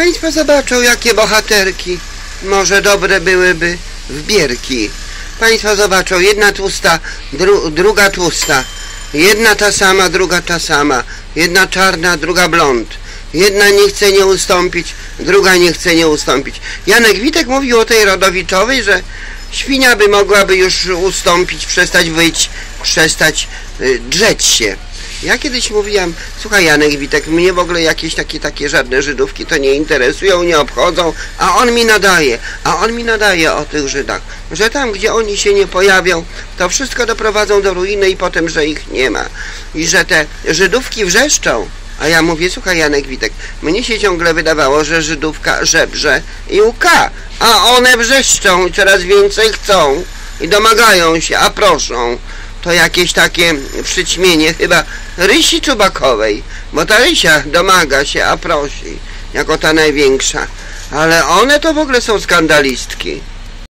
Państwo zobaczą, jakie bohaterki. Może dobre byłyby w bierki. Państwo zobaczą, jedna tłusta, dru, druga tłusta. Jedna ta sama, druga ta sama. Jedna czarna, druga blond. Jedna nie chce nie ustąpić, druga nie chce nie ustąpić. Janek Witek mówił o tej Rodowiczowej, że świnia by mogłaby już ustąpić, przestać wyć, przestać y, drzeć się. Ja kiedyś mówiłam, słuchaj Janek Witek, mnie w ogóle jakieś takie, takie żadne Żydówki to nie interesują, nie obchodzą, a on mi nadaje, a on mi nadaje o tych Żydach, że tam, gdzie oni się nie pojawią, to wszystko doprowadzą do ruiny i potem, że ich nie ma. I że te Żydówki wrzeszczą, a ja mówię, słuchaj Janek Witek, mnie się ciągle wydawało, że Żydówka żebrze i łka, a one wrzeszczą i coraz więcej chcą i domagają się, a proszą. To jakieś takie przyćmienie chyba Rysi Czubakowej, bo ta Rysia domaga się, a prosi, jako ta największa. Ale one to w ogóle są skandalistki.